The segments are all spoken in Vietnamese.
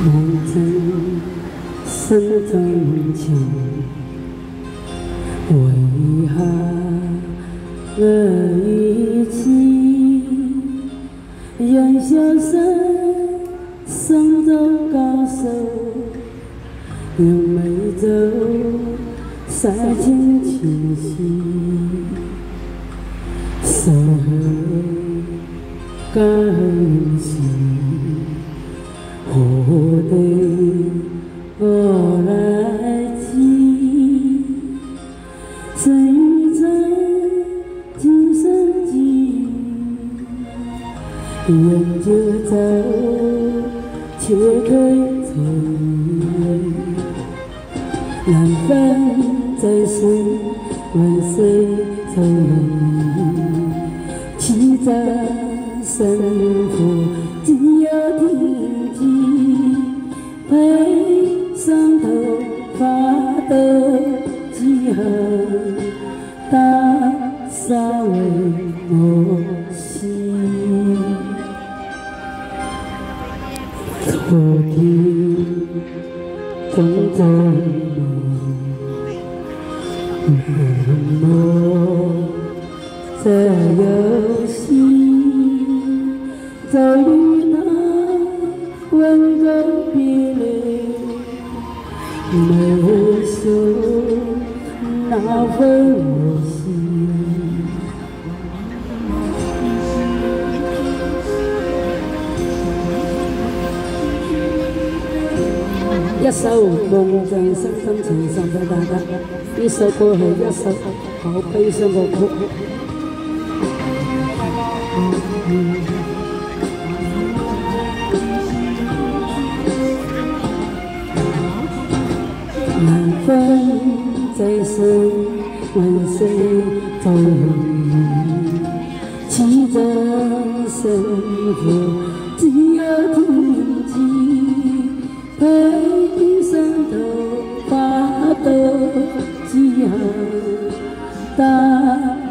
望穿，心，望情，想，为伊下落雨痴。愿消失，送走高山，让美走三千情系。所有的感。何等不来情春欲走就像着你却看不难分在舍难舍总有一片痴 dáng vô xin Hồ thiên cũng còn mơ sẽ nhớ xin Giờ đi nó quên giấc bi lệ nào với hồ xin 一首梦像深深情深嘅大家，呢首歌系一首好悲伤嘅曲。难分在生，问谁同情真生活，只有 几行，打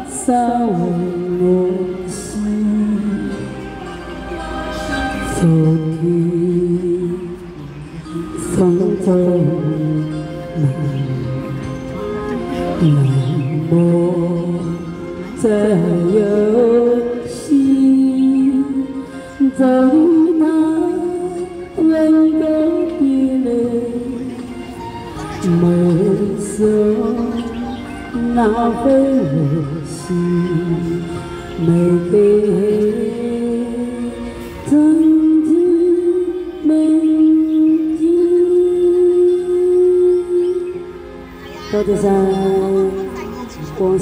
扫我心，昨天风中。冷漠在游戏，走那温柔别离，没说 nào với gì mày về thân thiết bên kia. Tôi thì sao dạ, dạ, dạ.